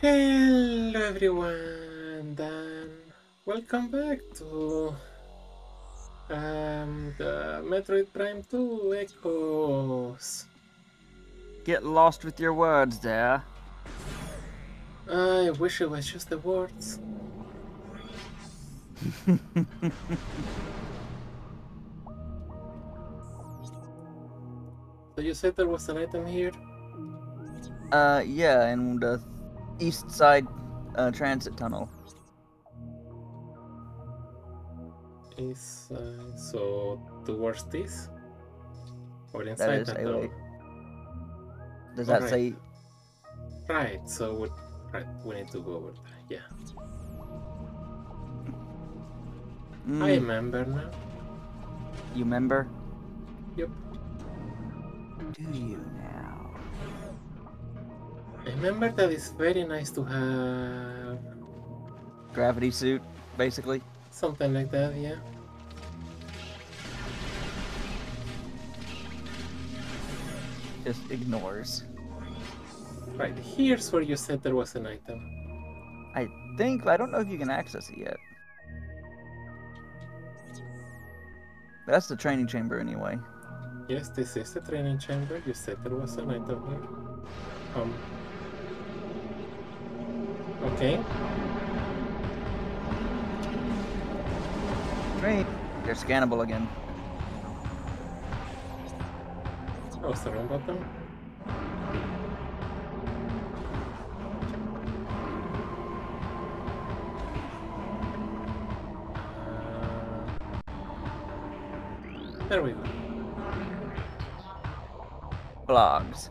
Hello everyone, and welcome back to um, the Metroid Prime 2 Echoes. Get lost with your words there. I wish it was just the words. so you said there was an item here? Uh, yeah, and the east side uh, transit tunnel. Is uh, so towards this? Or inside is that a door? way. Does that Alright. say? Right, so we, right, we need to go over there. Yeah. I Mm, remember now. you remember? Yep. Do you now? I remember that it's very nice to have Gravity suit, basically. something like that, yeah. Just ignores. Right, here's where you said there was an item. I think, but I don't know if you can access it yet. That's the training chamber anyway. Yes, this is the training chamber. You said there was an item here. Um. Okay. Great. They're scannable again. Oh, it's the wrong button. Uh, there we go. Bloggs.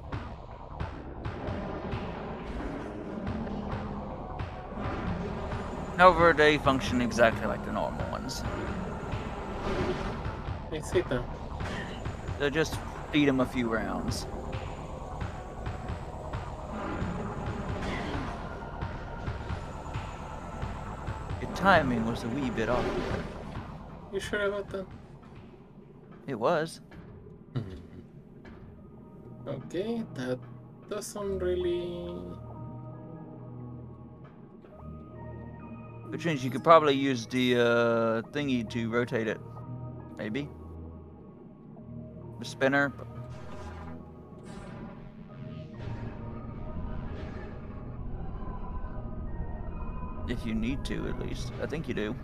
However, they function exactly like the normal ones. It's it now. They just feed them a few rounds. Your timing was a wee bit off. there. You sure about that? It was. Okay, that doesn't really. Which means you could probably use the uh, thingy to rotate it. Maybe. The spinner. If you need to, at least. I think you do.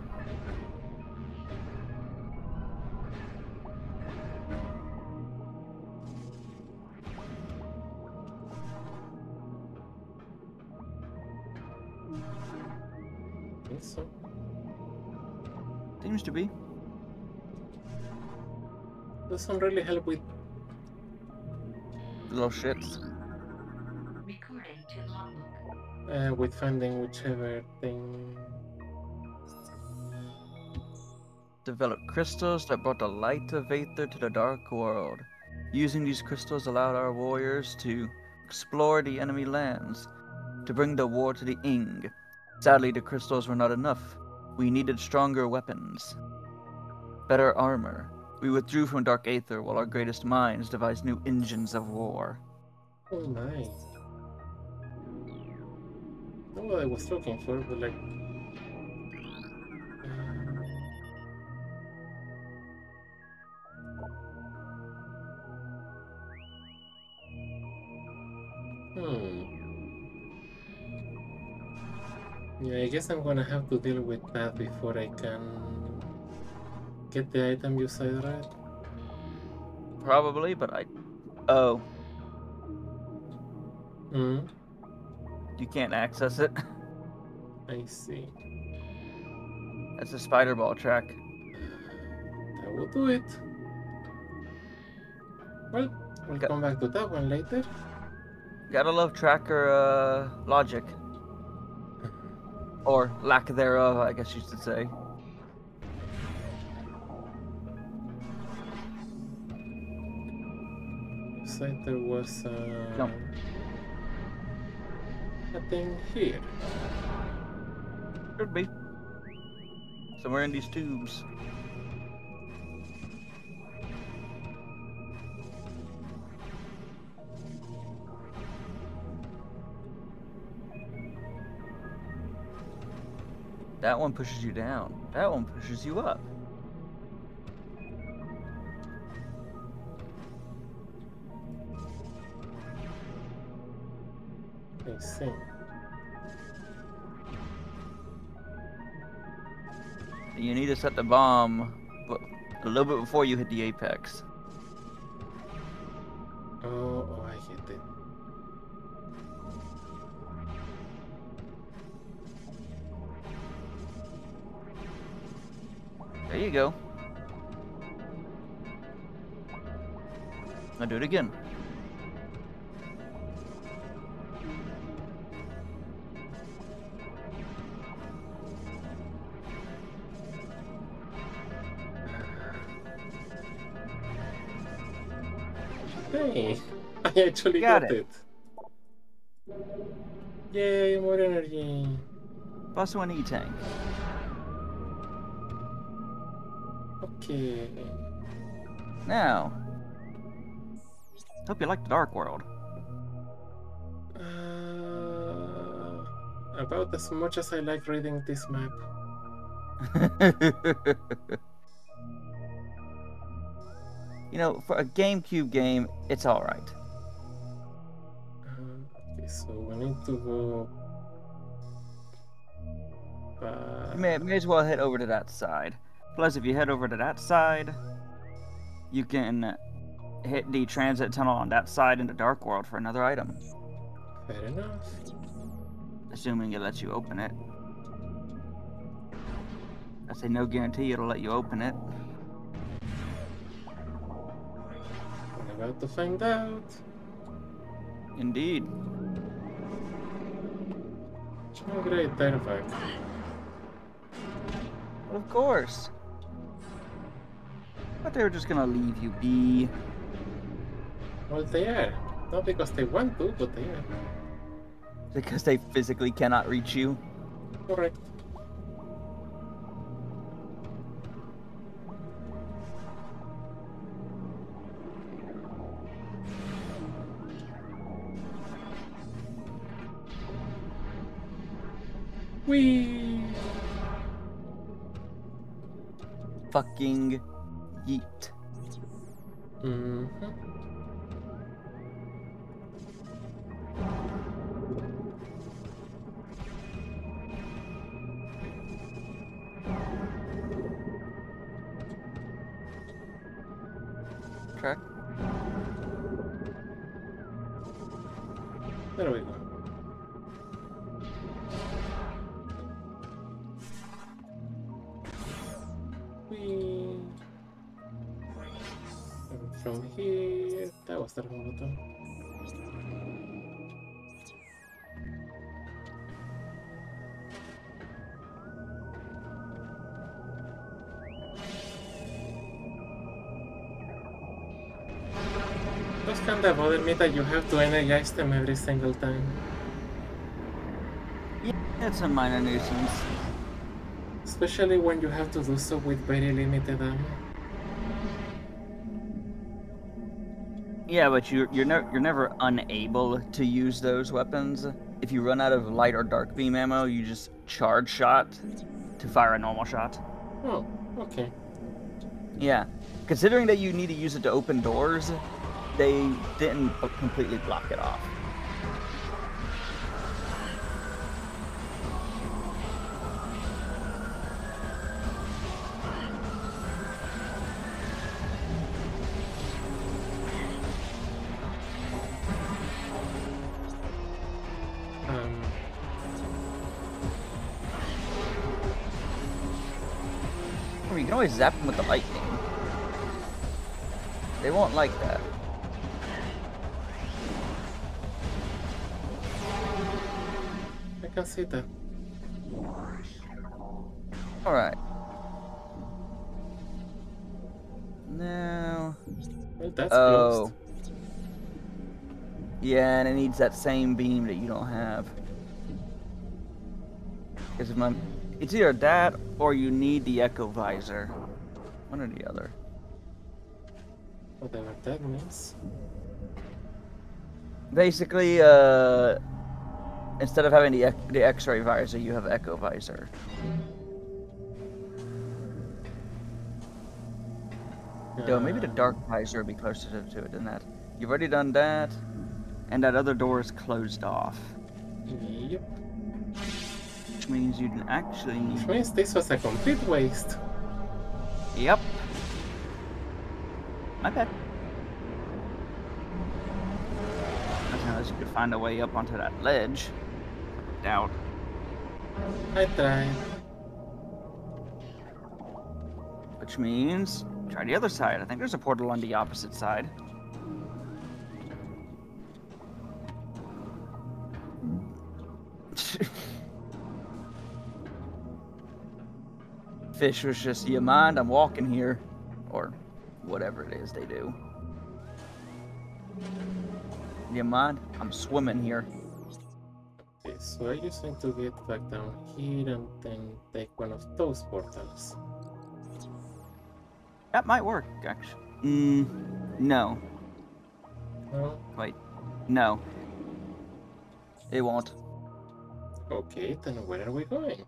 Doesn't really help with. Little shits. Recording to logbook. Uh, with finding whichever thing. Developed crystals that brought the light of Aether to the dark world. Using these crystals allowed our warriors to explore the enemy lands, to bring the war to the Ing. Sadly, the crystals were not enough. We needed stronger weapons, better armor. We withdrew from Dark Aether while our greatest minds devised new engines of war. Oh nice. Not what I was looking for, but like. Hmm. Yeah, I guess I'm gonna have to deal with that before I can get the item you said, right? Probably, but I. Oh, Hmm. you can't access it. I see. That's a spider ball track. That will do it. Well, we'll Got- come back to that one later. Gotta love tracker uh, logic. Or lack thereof, I guess you should say. There was uh, Jump. a thing here. Could be. Somewhere in these tubes. That one pushes you down. That one pushes you up. You need to set the bomb but a little bit before you hit the apex. Oh, oh, I hit it. There you go. Now do it again. Hey, I actually Got got, it. it. Yay, more energy. Plus one E-tank. Okay. Now. Hope you like the Dark World. Uh, about as much as I like reading this map. you know, for a GameCube game, it's alright. Uh, okay, so we need to go. Uh, You may, may as well head over to that side. Plus, if you head over to that side, you can hit the transit tunnel on that side in the Dark World for another item. fair enough. Assuming it lets you open it. I say no guarantee it'll let you open it. About to find out. Indeed. Oh, great, they're back. Of course. But they were just gonna leave you be. Well, they are. Not because they want to, but they are. Because they physically cannot reach you. Correct. Fucking yeet. hmm Okay. There we go. From here, that was the wrong button. Those kinda bother me that you have to energize them every single time. Yeah, it's a minor nuisance. Especially when you have to do so with very limited ammo. Yeah, but you you're ne- you're never unable to use those weapons. If you run out of light or dark beam ammo, you just charge shot to fire a normal shot. Oh, okay. Yeah, considering that you need to use it to open doors, they didn't completely block it off. Always zap them with the lightning. They won't like that. I can see that. Alright. Now. Well, that's Oh. closed. Yeah, and it needs that same beam that you don't have. Because if my, it's either that or you need the echo visor. One or the other. Whatever that means. Basically, uh, instead of having the, the x-ray visor, you have echo visor. Uh, Though maybe the dark visor would be closer to it than that. You've already done that, and that other door is closed off. Yep which means you can actually. Which means this was a complete waste. Yep. My bad. Unless you could find a way up onto that ledge. Doubt. I tried. Which means try the other side. I think there's a portal on the opposite side. Fish was just, you mind? I'm walking here. Or whatever it is they do. You mind? I'm swimming here. Okay, so I just need to get back down here and then take one of those portals. That might work, actually. Mm, no. No? No. It won't. Okay, then where are we going?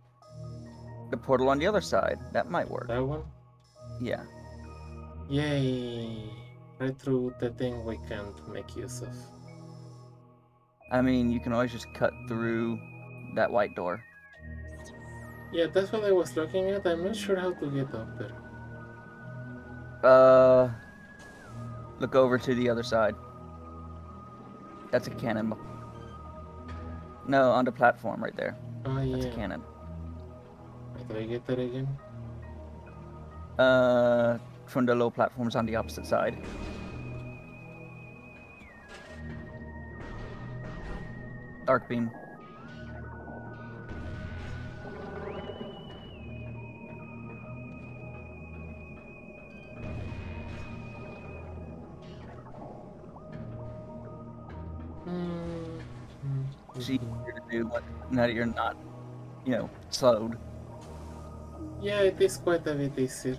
The portal on the other side. That might work. That one? Yeah. Yay! Right through the thing we can't make use of. I mean, you can always just cut through that white door. Yeah, that's what I was looking at. I'm not sure how to get up there. Uh, look over to the other side. That's a cannon. No, on the platform right there. Oh yeah. That's a cannon. Do I get there again? Uh, from the low platforms on the opposite side. Dark beam. Hmm. It's easier to do what- now that you're not, you know, slowed. Yeah, it is quite a bit easier.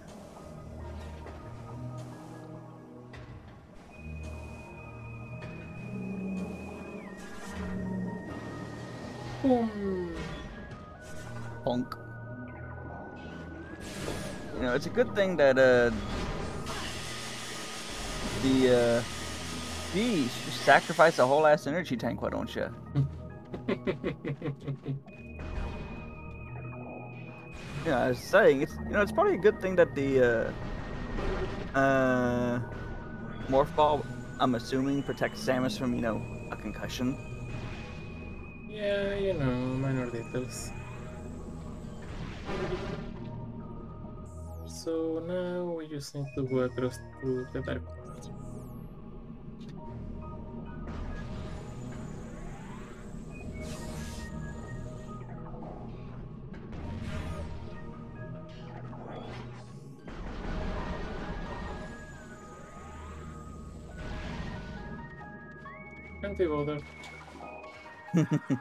Boom. Punk. You know, it's a good thing that uh the uh geez, you sacrifice a whole ass energy tank, why don't you? Yeah, I was saying it's you know it's probably a good thing that the uh uh morph ball I'm assuming protects Samus from you know a concussion. yeah, you know, minor details. So now we just need to go across to the dark. Can't be bothered.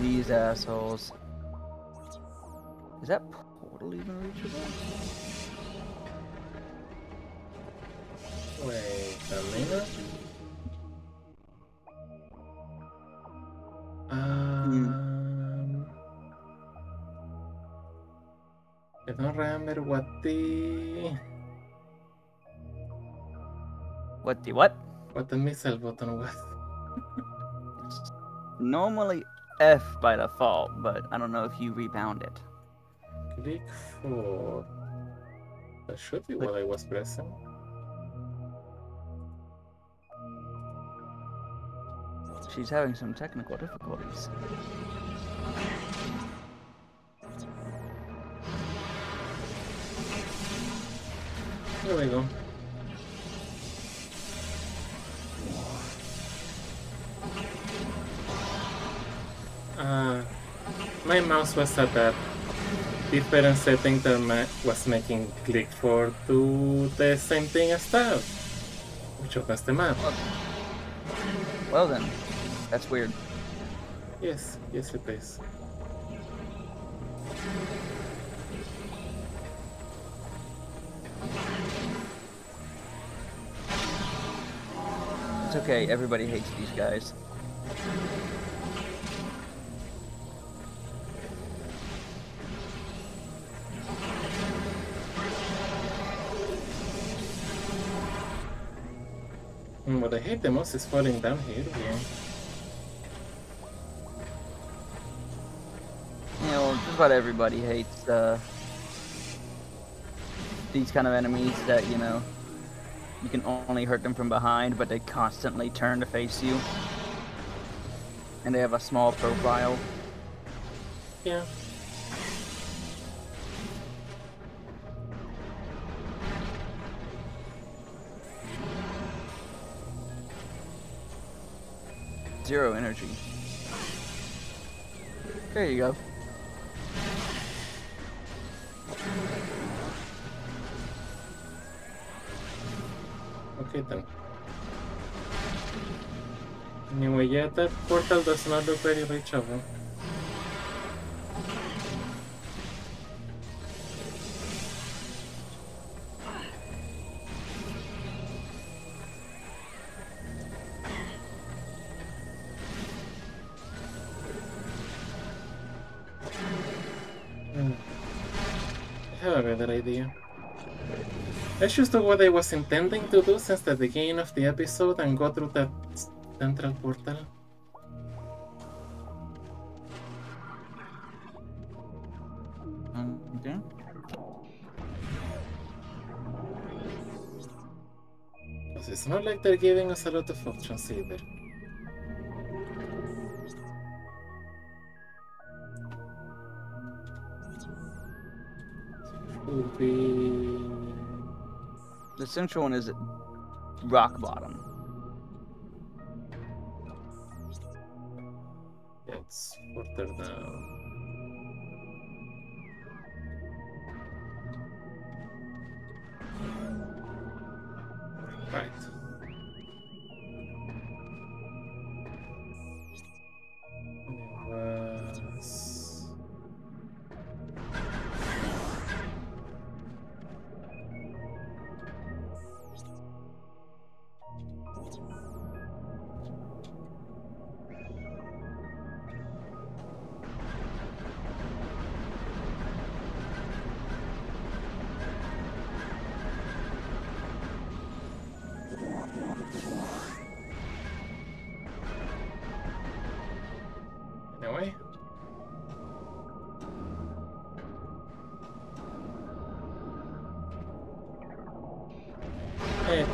These assholes. Is that portal even reachable? What the What the what? what the missile button was. It's normally F by default, but I don't know if you rebound it. Click for. That should be what I was pressing. She's having some technical difficulties. There we go. Uh, my mouse was at a different setting that ma- was making click for do the same thing as that, which opens the map. Well then, that's weird. Yes, yes it is. It's okay, everybody hates these guys. Mm, What I hate the most is falling down here. Yeah. You know, just about everybody hates uh, these kind of enemies that, you know, you can only hurt them from behind, but they constantly turn to face you. And they have a small profile. Yeah. Zero energy. There you go. Okay them. Anyway, yeah, that portal does not look very reachable. Just do what I was intending to do since the beginning of the episode and go through that central portal. Um, okay. Because it's not like they're giving us a lot of options either. Would be The central one is rock bottom. it's further down.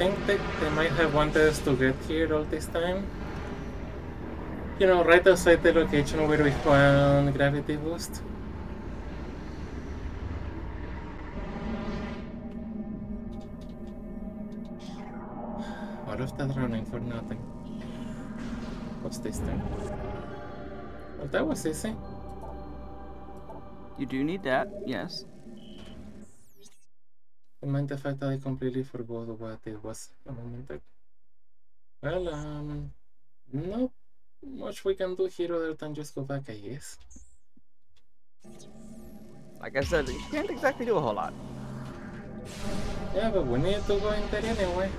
Think that they might have wanted us to get here all this time. You know, right outside the location where we found Gravity Boost. All of that running for nothing. What's this thing? Well, that was easy. You do need that, yes. I mind the fact that I completely forgot what it was a moment ago. Well, um, not much we can do here other than just go back, I guess. Like I said, you can't exactly do a whole lot. Yeah, but we need to go in there anyway.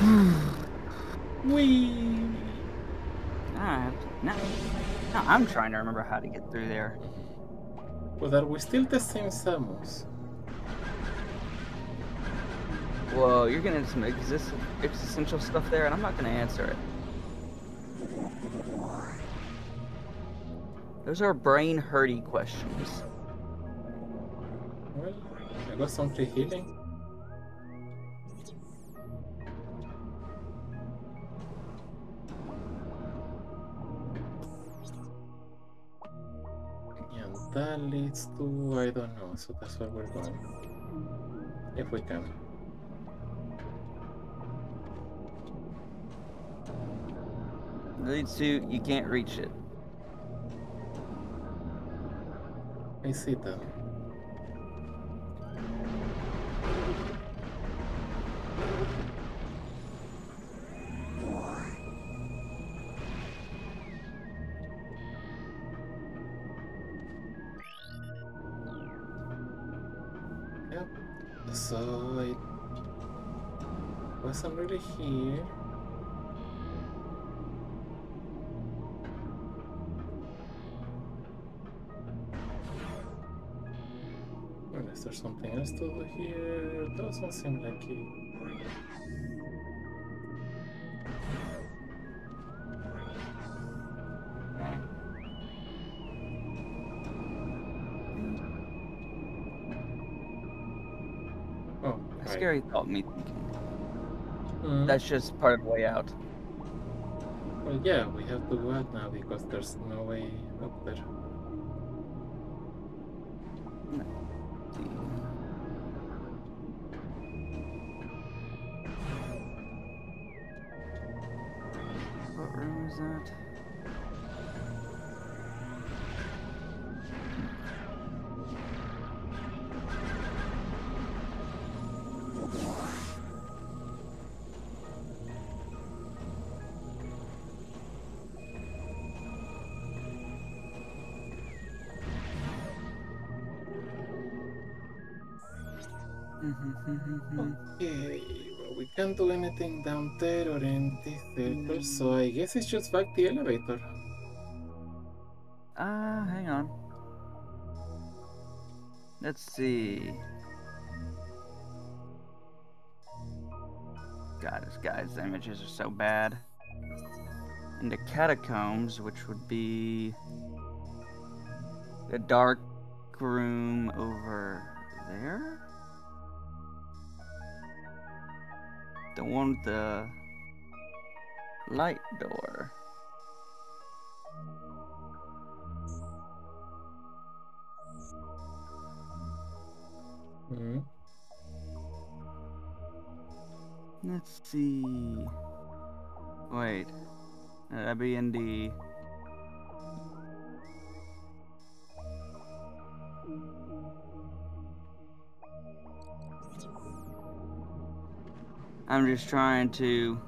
Wee. Ah, now, now I'm trying to remember how to get through there. But are we still the same Samus? Whoa, you're getting some exist- existential stuff there, and I'm not gonna answer it. Those are brain hurty questions. Well, I got some free healing. That leads to I don't know, so that's where we're going. If we can. Leads to you can't reach it. I see that. Unless there's something else to do here. Doesn't seem like it. Oh, right. scary thought me thinking. Hmm. That's just part of the way out. Well, yeah, we have to go out now because there's no way up there. Okay, well, we can't do anything down there or in this circle, so I guess it's just back the elevator. Ah, hang on. Let's see. God, this guy's images are so bad. In the catacombs, which would be the dark room over there. The one with the light door. Hmm. Let's see. Wait. That'd be in the. I'm just trying to.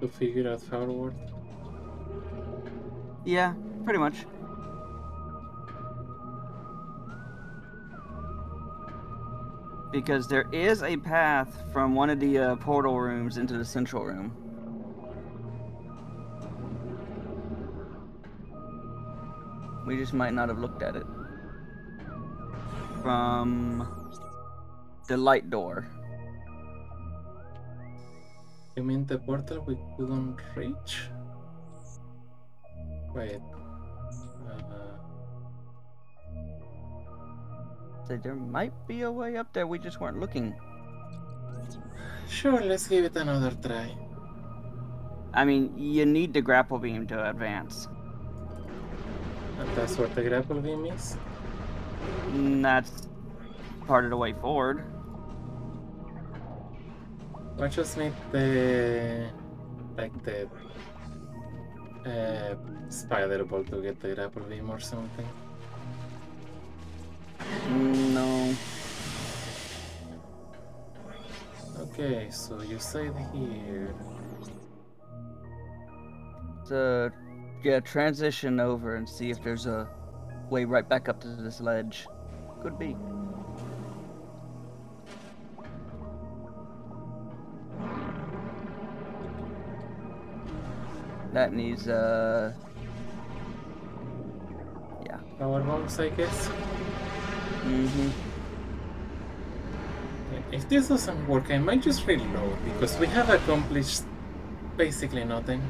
To figure out forward. Yeah, pretty much. Because there is a path from one of the uh, portal rooms into the central room. We just might not have looked at it. From the light door. You mean the portal we couldn't reach? Wait. Uh, So there might be a way up there, we just weren't looking. sure, let's give it another try. I mean, you need the grapple beam to advance. And that's what the grapple beam is? And that's part of the way forward. I just need the like the uh, spider ball to get the grapple beam or something. No. Okay, so you said here. To yeah, transition over and see if there's a way right back up to this ledge. Could be. That needs uh yeah. Power bombs, I guess. Mm-hmm. If this doesn't work, I might just reload because we have accomplished basically nothing.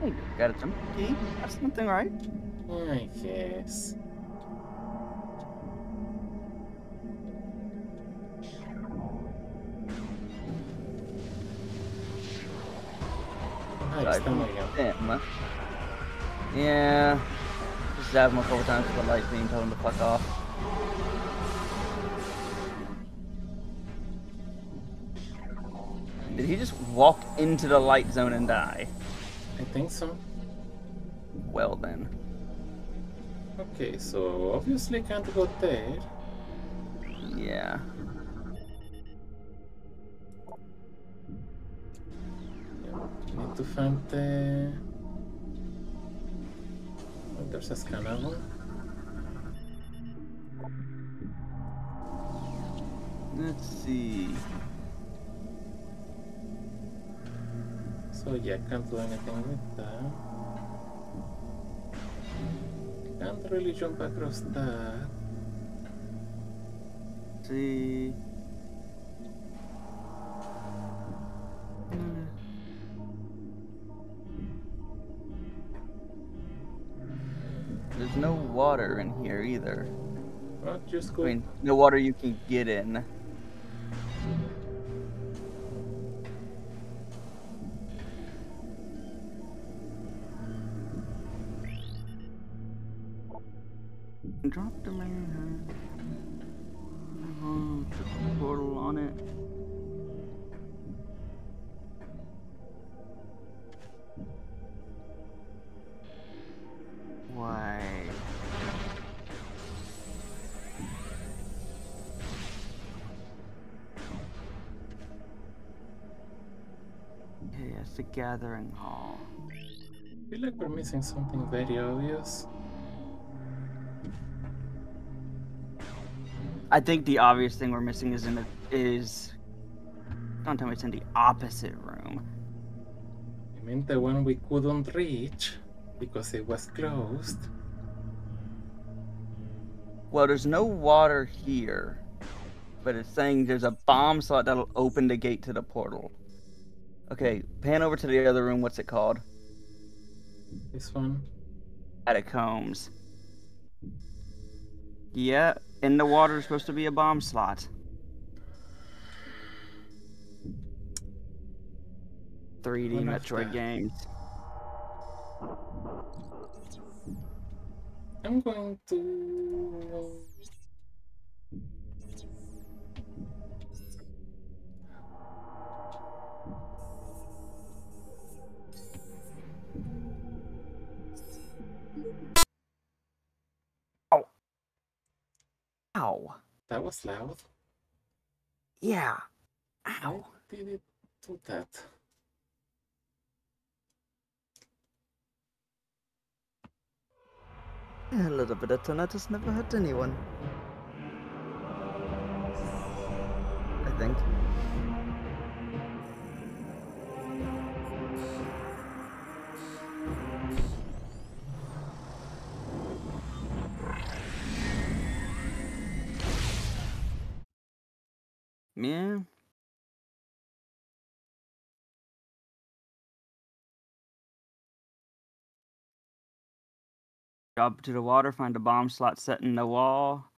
Hey, got a jump key. That's something, right? I guess. Ahí Right. está Yeah. Just zapped him a couple times with the light beam, told him to fuck off. Did he just walk into the light zone and die? I think so. Well then. Okay, so obviously can't go there. Yeah. need to find the... Oh, there's a scanner. Let's see. So yeah, can't do anything with that. Can't really jump across that. see. There's no water in here either. Well, just I mean, no water you can get in. Gathering hall. I feel like we're missing something very obvious. I think the obvious thing we're missing is in the is. Don't tell me it's in the opposite room. I mean, the one we couldn't reach because it was closed. Well, there's no water here, but it's saying there's a bomb slot that'll open the gate to the portal. Okay, pan over to the other room. What's it called? This one. Catacombs. Yeah, in the water is supposed to be a bomb slot. Three D Metroid that. games. I'm going to. Was loud. Yeah. Why Ow. did it do that? A little bit of tinnitus never hurt anyone. I think. Yeah. Drop to the water, find a bomb slot set in the wall.